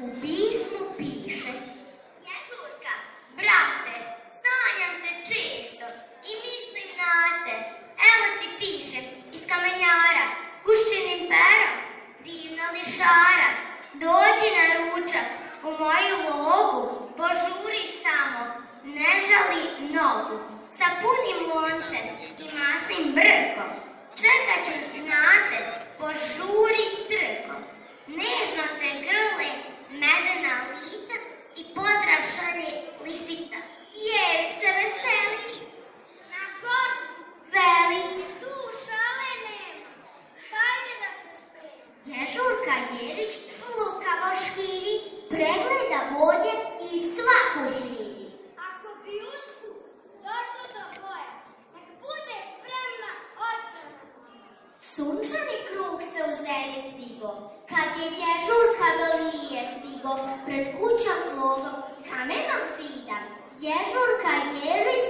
Upí. Luka Jerić, Luka Moškiri, pregleda vodje i svako živi. Ako bi usku došlo do boja, nek bude spremna odbrana. Sunčani krug se u zenit digo, kad je ježurka do lije stigo, pred kućom plovom, kamenom zidam, ježurka Jerić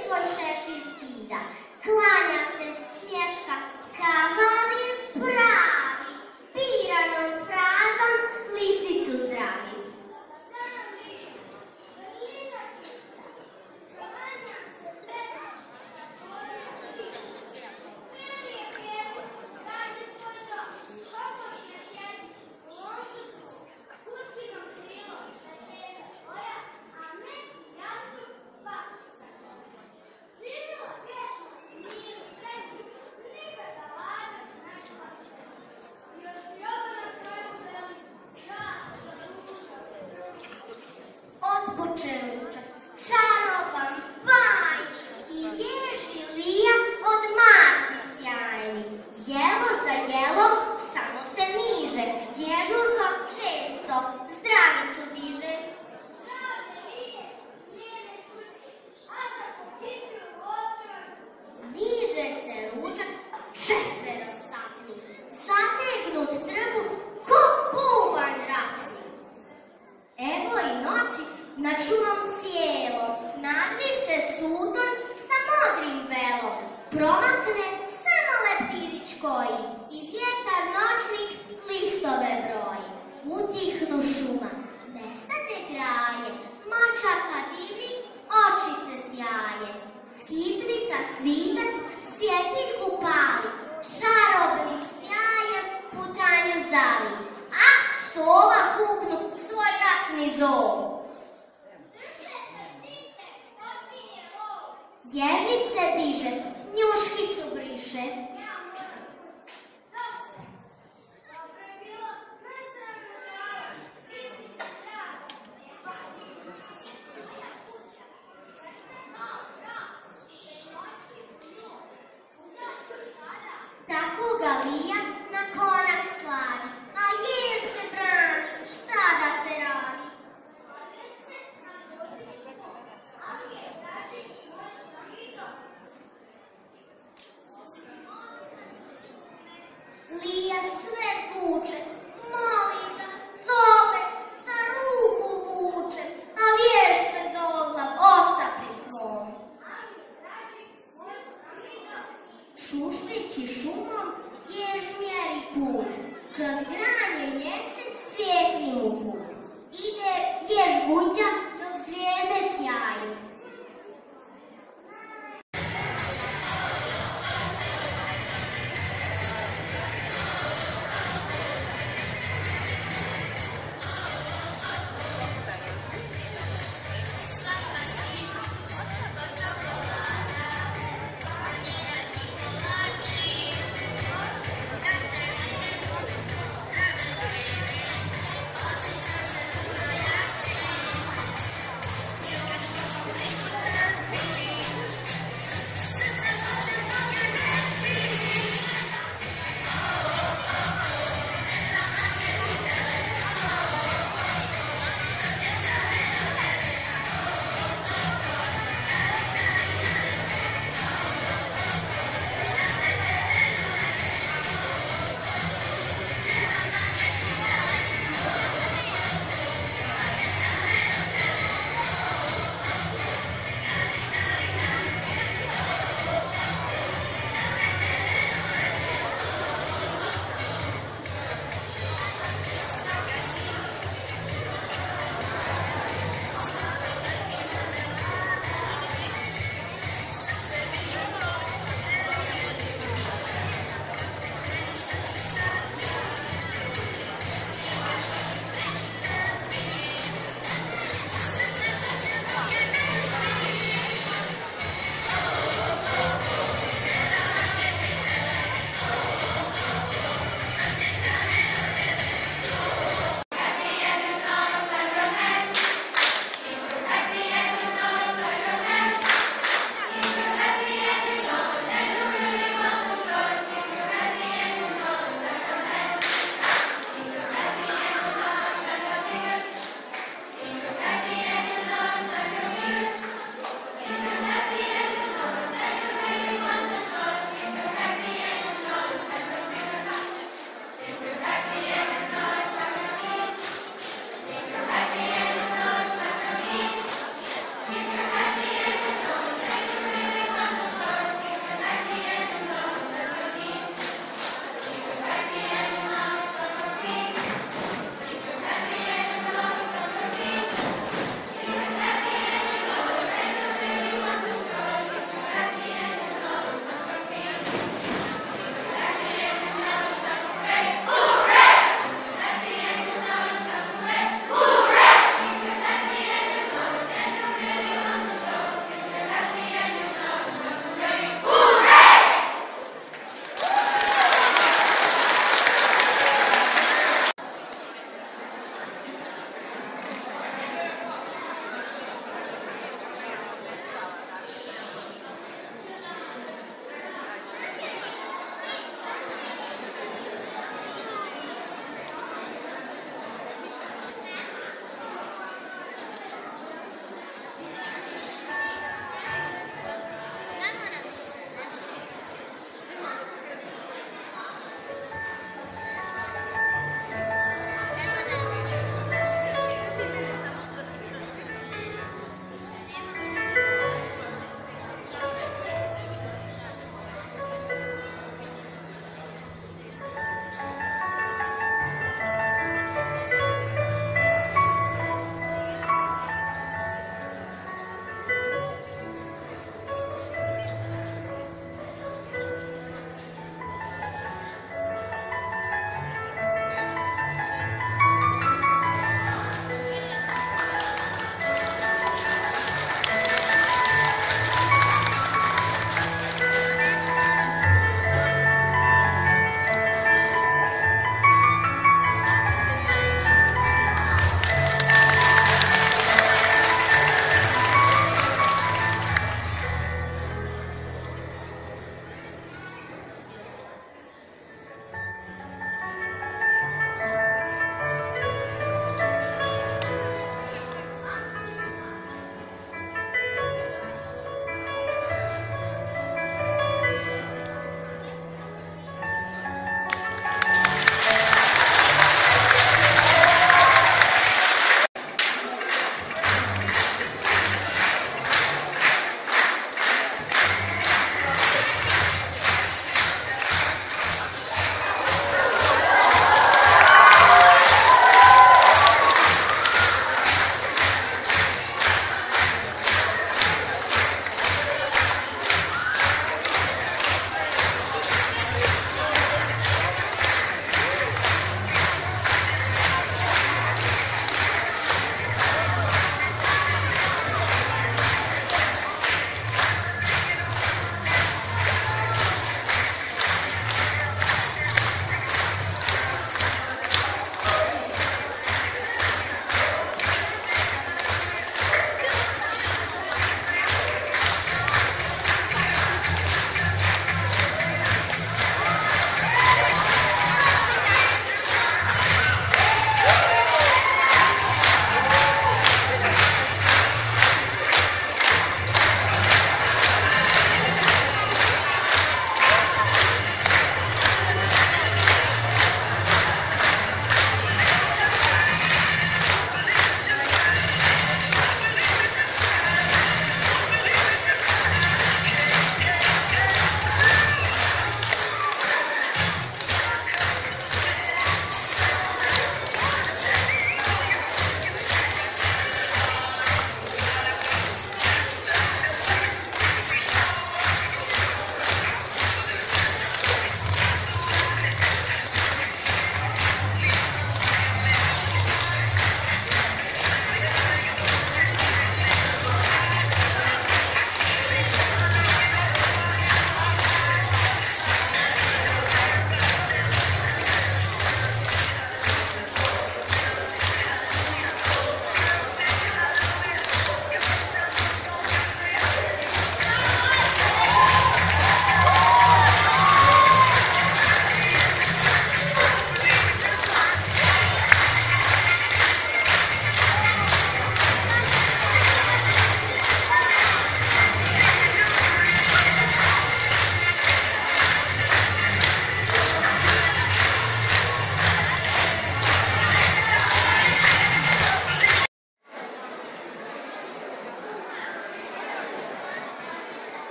sova kuknu, svoj racni zov. Ježice diže, njuškicu briše,